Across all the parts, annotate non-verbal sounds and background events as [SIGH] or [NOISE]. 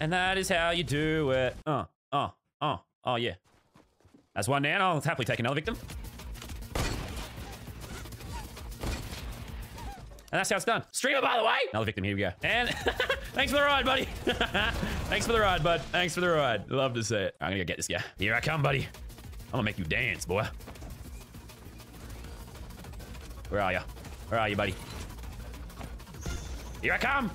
And that is how you do it. Oh, oh, oh, oh, yeah. That's one down. I'll happily take another victim. And that's how it's done. Streamer, by the way. Another victim. Here we go. And [LAUGHS] thanks for the ride, buddy. [LAUGHS] thanks for the ride, bud. Thanks for the ride. Love to see it. I'm gonna go get this guy. Here I come, buddy. I'm gonna make you dance, boy. Where are you? Where are you, buddy? Here I come.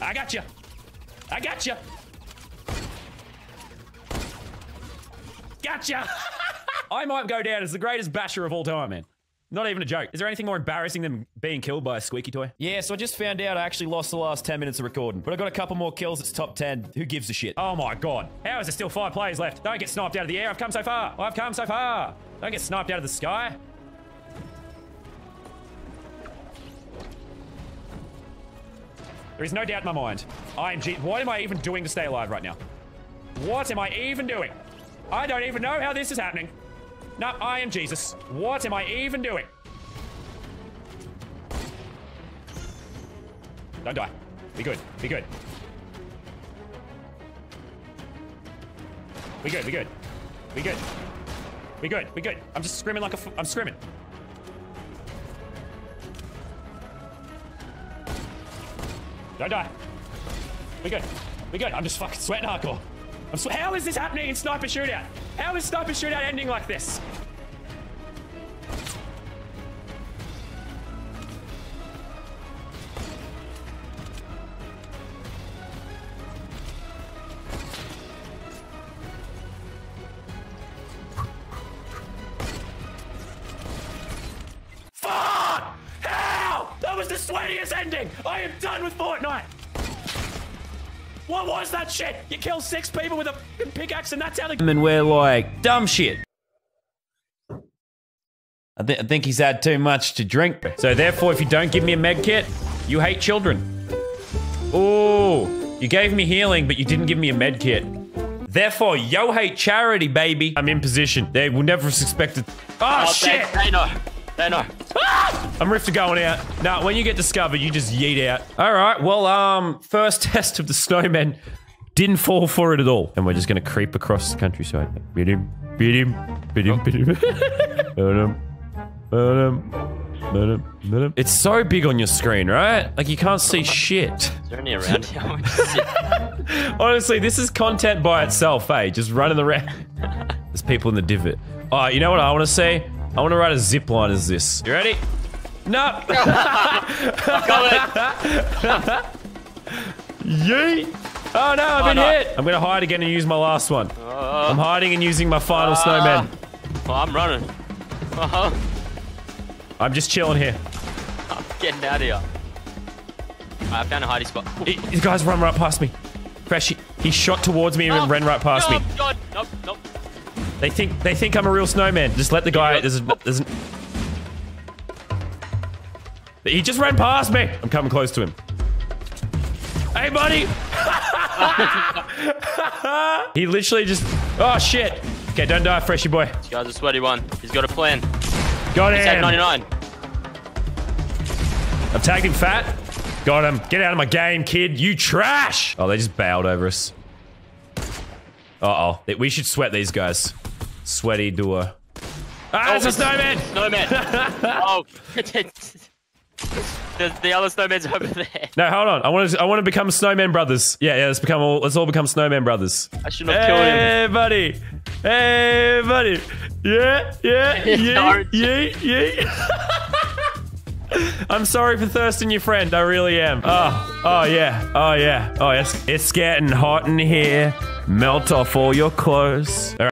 I got you. I got you. Gotcha. [LAUGHS] I might go down as the greatest basher of all time, man. Not even a joke. Is there anything more embarrassing than being killed by a squeaky toy? Yeah, so I just found out I actually lost the last 10 minutes of recording. But I got a couple more kills. It's top 10. Who gives a shit? Oh my god. How is there still five players left? Don't get sniped out of the air. I've come so far. I've come so far. Don't get sniped out of the sky. There is no doubt in my mind. I am G- What am I even doing to stay alive right now? What am I even doing? I don't even know how this is happening. No, I am Jesus. What am I even doing? Don't die. Be good. Be good. Be good. Be good. Be good. Be good. Be good. I'm just screaming like a. F- I'm screaming. Don't die. Be good. Be good. I'm just fucking sweating hardcore. I'm How is this happening in Sniper Shootout? How is Sniper Shootout ending like this? How? That was sweatiest ending! I am done with Fortnite! What was that shit? You kill six people with a pickaxe and that's how the- And we're like, dumb shit. I, th- I think he's had too much to drink. So therefore, if you don't give me a med kit, you hate children. Oh, you gave me healing, but you didn't give me a med kit. Therefore, yo hate charity, baby. I'm in position. They will never have suspected. Ah, oh, Oh, shit! They, they know. Ah! I'm Rifter going out. No, when you get discovered, you just yeet out. All right. Well, um, first [LAUGHS] test of the snowman didn't fall for it at all, and we're just gonna creep across the countryside. Beat him, beat him, beat him, beat him. Beat him. It's so big on your screen, right? Like you can't see shit. Is there any around [LAUGHS] [LAUGHS] here? Honestly, this is content by itself, eh? Just running around. There's people in the divot. Oh, you know what I want to say? I want to ride a zip line as this. You ready? No. [LAUGHS] Yeet. Oh no, I've Oh, been no. hit. I'm gonna hide again and use my last one. I'm hiding and using my final Ah. snowman. Oh, I'm running. Oh, I'm just chilling here. I'm getting out of here. I found a hiding spot. These guys run right past me. Fresh, he, he shot towards me and Oh, ran right past oh, me. God. Nope, nope. They think they think I'm a real snowman. Just let the guy. There's, a, there's He just ran past me. I'm coming close to him. Hey, buddy. [LAUGHS] he literally just. Oh shit. Okay, don't die, freshy boy. This guy's a sweaty one. He's got a plan. Got He's him. 99. I've tagged him fat. Got him. Get out of my game, kid. You trash. Oh, they just bailed over us. Uh oh. We should sweat these guys. Sweaty door. Ah, it's a snowman. Snowman. [LAUGHS] oh. [LAUGHS] the, the other snowman's over there. No, hold on. I want to. I want to become snowman brothers. Yeah, yeah. Let's become all. Let's all become snowman brothers. I should not kill him. Hey, buddy. Hey, buddy. Yeah, yeah, [LAUGHS] yeah, yeah, yeah. I'm sorry for thirsting your friend. I really am. Oh, oh yeah, oh yeah, oh it's it's getting hot in here. Melt off all your clothes. All right.